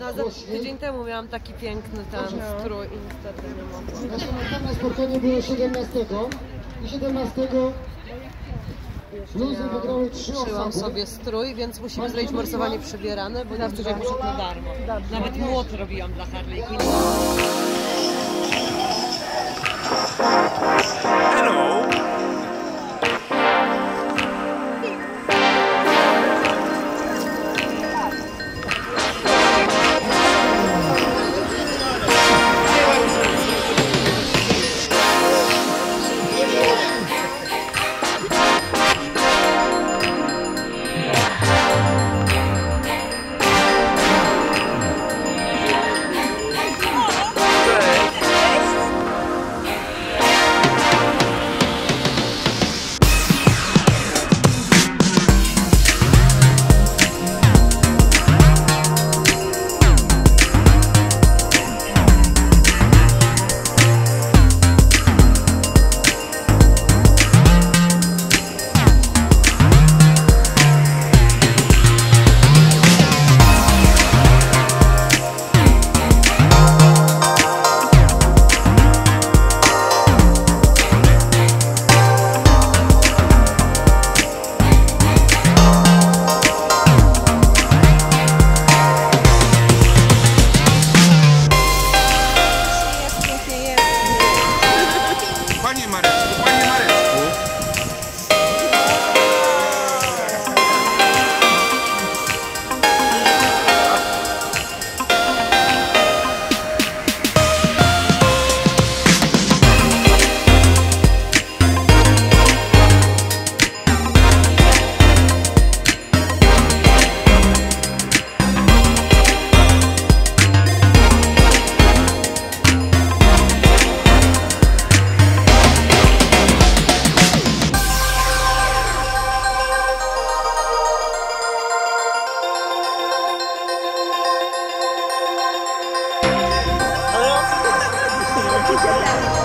No, za tydzień temu miałam taki piękny tam strój i niestety nie mogłam. Nasze następne spotkanie było 17 i 17 Luzy wygrały trzy Szyłam sobie strój, więc musimy zrobić morsowanie przybierane, bo na wczoraj poszedł na darmo. Nawet młot robiłam dla Harley Quinn. 谢谢。